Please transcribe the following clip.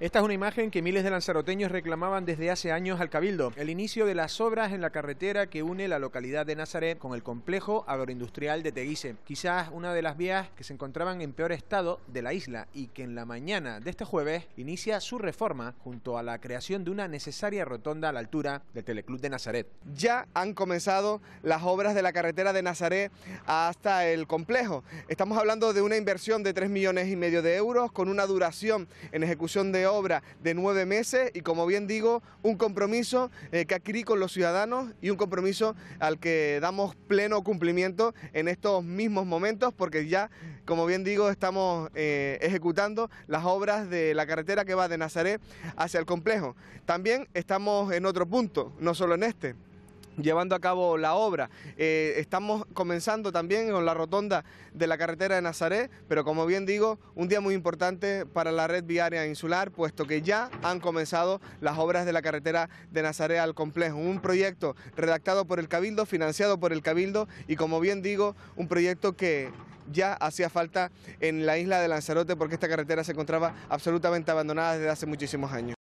Esta es una imagen que miles de lanzaroteños reclamaban desde hace años al Cabildo. El inicio de las obras en la carretera que une la localidad de Nazaret con el complejo agroindustrial de Teguise. Quizás una de las vías que se encontraban en peor estado de la isla y que en la mañana de este jueves inicia su reforma junto a la creación de una necesaria rotonda a la altura del Teleclub de Nazaret. Ya han comenzado las obras de la carretera de Nazaret hasta el complejo. Estamos hablando de una inversión de 3 millones y medio de euros con una duración en ejecución de obra de nueve meses y como bien digo, un compromiso eh, que adquirí con los ciudadanos y un compromiso al que damos pleno cumplimiento en estos mismos momentos porque ya, como bien digo, estamos eh, ejecutando las obras de la carretera que va de Nazaret hacia el complejo. También estamos en otro punto, no solo en este llevando a cabo la obra. Eh, estamos comenzando también con la rotonda de la carretera de Nazaret, pero como bien digo, un día muy importante para la red viaria insular, puesto que ya han comenzado las obras de la carretera de Nazaret al complejo. Un proyecto redactado por el Cabildo, financiado por el Cabildo y como bien digo, un proyecto que ya hacía falta en la isla de Lanzarote porque esta carretera se encontraba absolutamente abandonada desde hace muchísimos años.